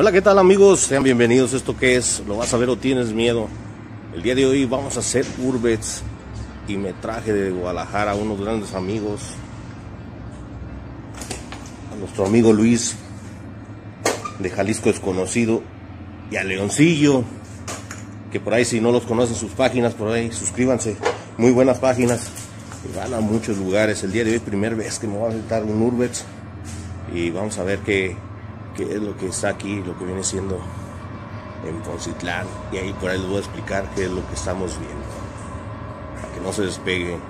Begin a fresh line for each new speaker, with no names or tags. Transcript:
Hola, ¿qué tal amigos? Sean bienvenidos. ¿Esto qué es? ¿Lo vas a ver o tienes miedo? El día de hoy vamos a hacer Urbets y me traje de Guadalajara a unos grandes amigos. A nuestro amigo Luis de Jalisco Desconocido y a Leoncillo, que por ahí si no los conocen sus páginas, por ahí suscríbanse. Muy buenas páginas. Y van a muchos lugares. El día de hoy, primera vez que me voy a visitar un Urbets y vamos a ver qué, qué es lo que está aquí, lo que viene siendo en Poncitlán. Y ahí por ahí les voy a explicar qué es lo que estamos viendo. Para que no se despeguen.